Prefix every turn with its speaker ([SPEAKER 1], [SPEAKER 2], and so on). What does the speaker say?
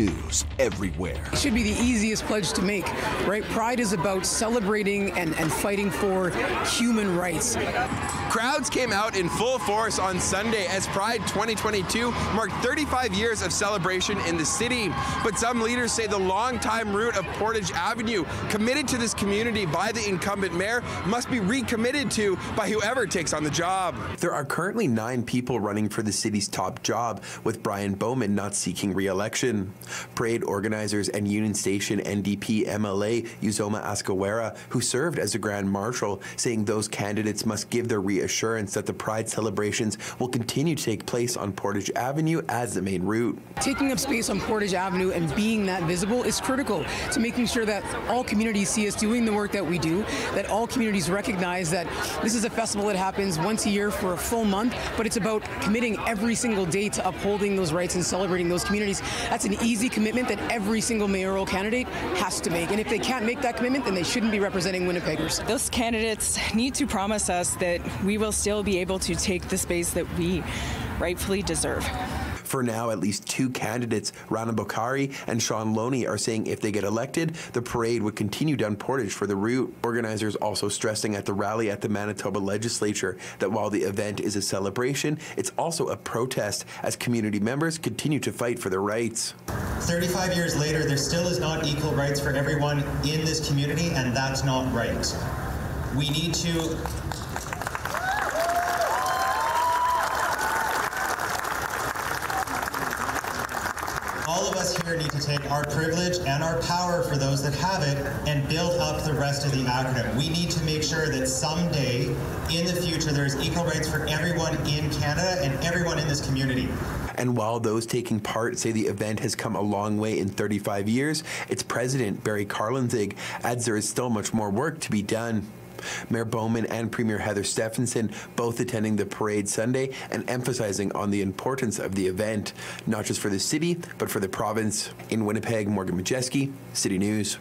[SPEAKER 1] News everywhere.
[SPEAKER 2] It should be the easiest pledge to make, right? Pride is about celebrating and, and fighting for human rights.
[SPEAKER 3] Crowds came out in full force on Sunday as Pride 2022 marked 35 years of celebration in the city. But some leaders say the longtime route of Portage Avenue, committed to this community by the incumbent mayor, must be recommitted to by whoever takes on the job. There are currently nine people running for the city's top job, with Brian Bowman not seeking re-election. Parade organizers and Union Station NDP MLA Uzoma Asagwara, who served as a Grand Marshal, saying those candidates must give their reassurance that the Pride celebrations will continue to take place on Portage Avenue as the main route.
[SPEAKER 2] Taking up space on Portage Avenue and being that visible is critical to making sure that all communities see us doing the work that we do, that all communities recognize that this is a festival that happens once a year for a full month, but it's about committing every single day to upholding those rights and celebrating those communities. That's an easy commitment that every single mayoral candidate has to make. And if they can't make that commitment, then they shouldn't be representing Winnipeggers.
[SPEAKER 4] Those candidates need to promise us that we will still be able to take the space that we rightfully deserve.
[SPEAKER 3] For now, at least two candidates, Rana Bokhari and Shaun Loney, are saying if they get elected, the parade would continue down Portage for the route. Organizers also stressing at the rally at the Manitoba legislature that while the event is a celebration, it's also a protest as community members continue to fight for their rights.
[SPEAKER 5] 35 years later, there still is not equal rights for everyone in this community, and that's not right. We need to all of us here need to take our privilege and our power for those that have it and build up the rest of the acronym. We need to make sure that someday in the future there's equal rights for everyone in Canada and everyone in this community.
[SPEAKER 3] And while those taking part say the event has come a long way in 35 years, its president, Barry Karlenzig, adds there is still much more work to be done. Mayor Bowman and Premier Heather Stefanson both attending the parade Sunday and emphasizing on the importance of the event, not just for the city, but for the province. In Winnipeg, Morgan Modjeski, City News.